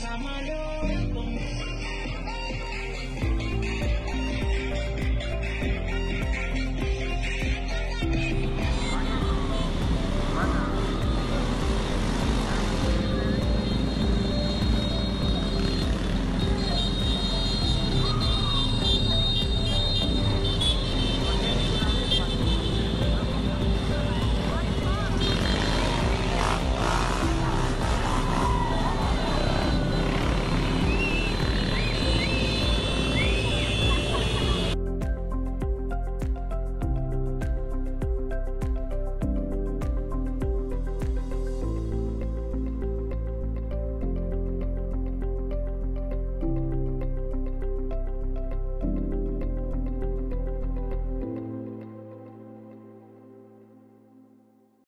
Samalo